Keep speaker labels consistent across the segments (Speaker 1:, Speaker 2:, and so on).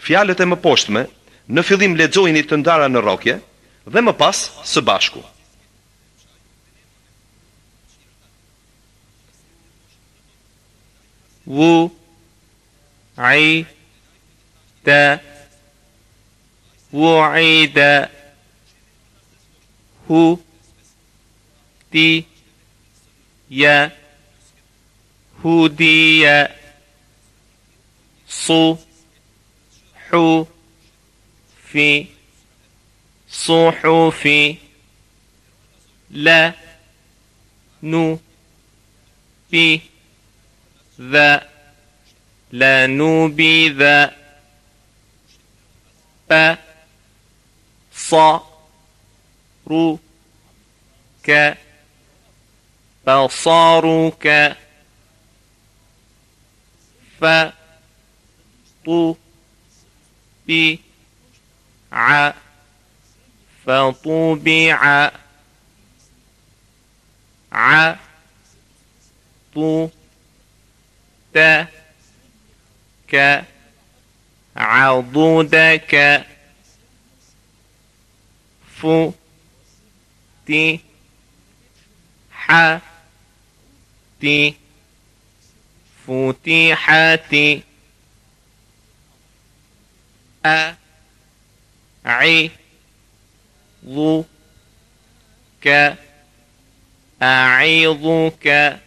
Speaker 1: fjalët e mëposhtme në fillim lexojini të ndara në rrokje dhe më pas së bashku.
Speaker 2: و عي دا وعيد هو دي يا هودي صو في صحف لا نو بي ذا لا نبذ ب ص رو ك بصارك ف طو بي ع فطبع ع طو ت ك عضدك ف تي ح تي فتحت أ عي ض ك أعيضك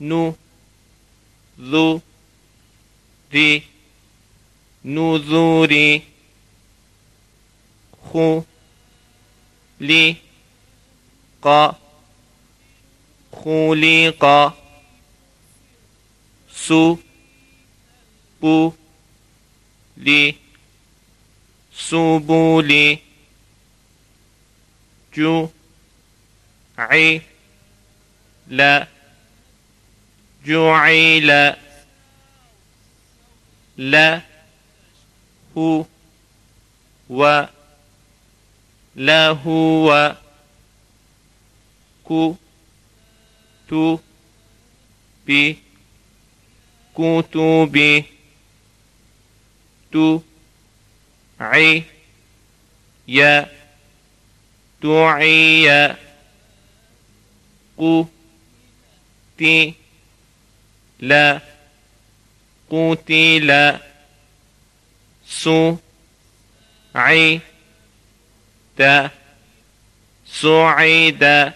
Speaker 2: نو ذو ذي نذوري خو لي ق خلق سو لا جعل لا هو و كو تو بي كتب تو عي يا دعي قو تي لا قتل سو عي دا سعيد